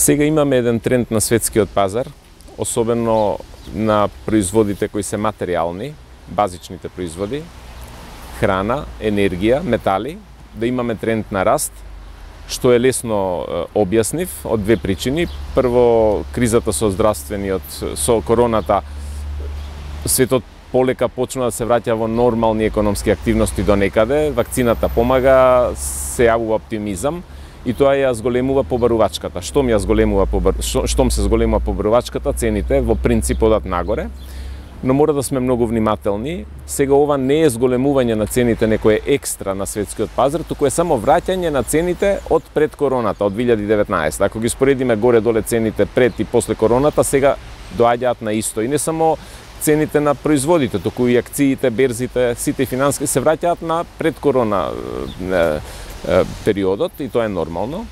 Сега имаме еден тренд на светскиот пазар, особено на производите кои се материјални, базичните производи, храна, енергија, метали, да имаме тренд на раст, што е лесно објаснив од две причини. Прво, кризата со здравствениот, со короната, светот полека почнува да се враќа во нормални економски активности до некаде, вакцината помага, се јавува оптимизам и тоа ја зголемува побарувачката. Штом ја зголемува побар... штом се зголемува побарувачката, цените во принцип одат нагоре но мора да сме многу внимателни. Сега ова не е зголемување на цените некое екстра на светскиот пазар, туку е само враќање на цените од пред короната, од 2019. Ако ги споредиме горе-доле цените пред и после короната, сега доаѓаат на исто. И не само цените на производите, туку и акциите, берзите, сите финански се враќаат на пред корона периодот и тоа е нормално.